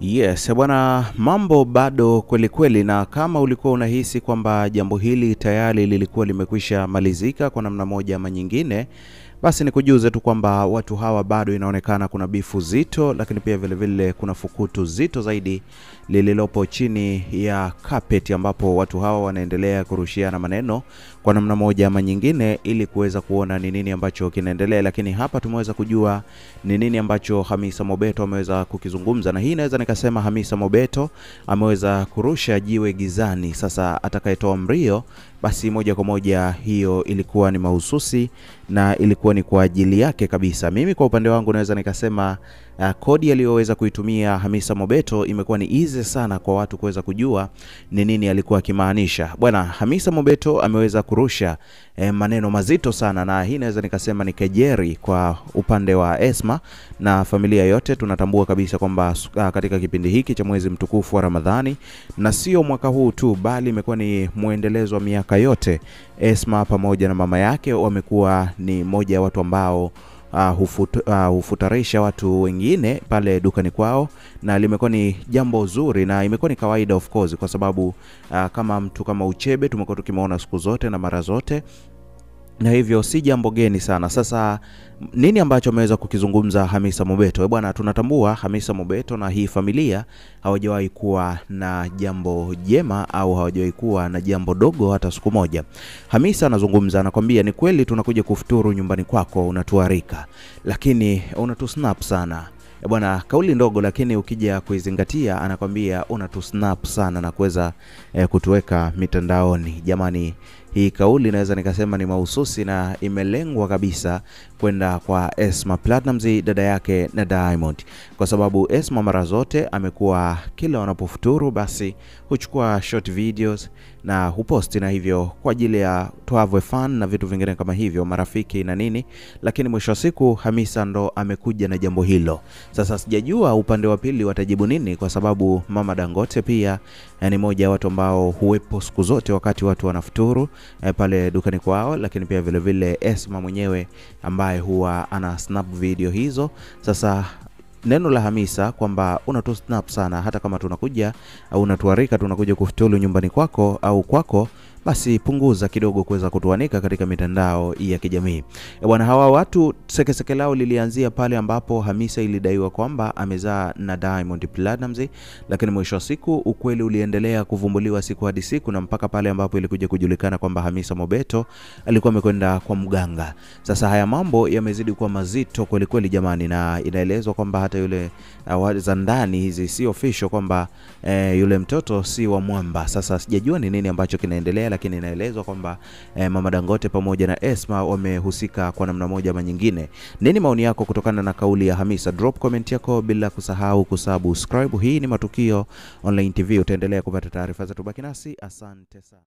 Yes, bwana, mambo bado kweli kweli, na kama ulikuwa unahisi kwamba jambo hili tayari lilikuwa limekwisha malizika kwa namna moja ama nyingine, basi ni kujuze tu kwamba watu hawa bado inaonekana kuna bifu zito, lakini pia vilevile vile kuna fukutu zito zaidi lililopo chini ya carpet, ambapo watu hawa wanaendelea kurushiana maneno kwa namna moja ama nyingine, ili kuweza kuona ni nini ambacho kinaendelea. Lakini hapa tumeweza kujua ni nini ambacho Hamisa Mobeto ameweza kukizungumza, na hii naweza nikasema Hamisa Mobeto ameweza kurusha jiwe gizani. Sasa atakayetoa mrio basi moja kwa moja hiyo ilikuwa ni mahususi na ilikuwa ni kwa ajili yake kabisa. Mimi kwa upande wangu naweza nikasema uh, kodi aliyoweza kuitumia Hamisa Mobeto imekuwa ni easy sana kwa watu kuweza kujua ni nini alikuwa akimaanisha. Bwana Hamisa Mobeto ameweza kurusha eh, maneno mazito sana, na hii naweza nikasema ni kejeri kwa upande wa Esma na familia yote. Tunatambua kabisa kwamba uh, katika kipindi hiki cha mwezi mtukufu wa Ramadhani na sio mwaka huu tu, bali imekuwa ni mwendelezo wa miaka yote, Esma pamoja na mama yake wamekuwa ni moja ya watu ambao uh, hufut, uh, hufutarisha watu wengine pale dukani kwao, na limekuwa ni jambo zuri na imekuwa ni kawaida of course, kwa sababu uh, kama mtu kama Uchebe tumekuwa tukimwona siku zote na mara zote na hivyo si jambo geni sana. Sasa nini ambacho ameweza kukizungumza Hamisa Mobeto? Bwana, tunatambua Hamisa Mobeto na hii familia hawajawahi kuwa na jambo jema au hawajawahi kuwa na jambo dogo hata siku moja. Hamisa anazungumza, anakwambia ni kweli tunakuja kufuturu nyumbani kwako, unatuarika lakini unatusnap sana bwana, kauli ndogo, lakini ukija kuizingatia anakwambia unatusnap sana na kuweza eh, kutuweka mitandaoni. Jamani, hii kauli naweza nikasema ni mahususi na imelengwa kabisa kwenda kwa Esma Platnumz, dada yake na Diamond, kwa sababu Esma mara zote amekuwa kila wanapofuturu basi huchukua short videos na huposti, na hivyo kwa ajili ya to fun na vitu vingine kama hivyo, marafiki na nini, lakini mwisho wa siku Hamisa ndo amekuja na jambo hilo. Sasa sijajua upande wa pili watajibu nini, kwa sababu mama Dangote pia ni yani moja ya watu ambao huwepo siku zote wakati watu wanafuturu eh, pale dukani kwao, lakini pia vilevile vile Esma mwenyewe ambaye huwa ana snap video hizo. Sasa neno la Hamisa kwamba unatu snap sana, hata kama tunakuja au unatuarika tunakuja kufutulu nyumbani kwako au kwako basi punguza kidogo kuweza kutuanika katika mitandao ya kijamii. Bwana, hawa watu sekeseke lao lilianzia pale ambapo Hamisa ilidaiwa kwamba amezaa na Diamond Platnumz, lakini mwisho wa siku ukweli uliendelea kuvumbuliwa siku hadi siku, na mpaka pale ambapo ilikuja kujulikana kwamba Hamisa Mobeto alikuwa amekwenda kwa mganga. Sasa haya mambo yamezidi kuwa mazito kweli kweli jamani, na inaelezwa kwamba hata yule uh, za ndani hizi si official kwamba eh, yule mtoto si wa mwamba. Sasa sijajua ni nini ambacho kinaendelea lakini inaelezwa kwamba eh, mama Dangote pamoja na Esma wamehusika kwa namna moja ama nyingine. Nini maoni yako kutokana na kauli ya Hamisa? Drop comment yako bila kusahau kusubscribe. Hii ni Matukio Online TV, utaendelea kupata taarifa zetu, baki nasi. Asante sana.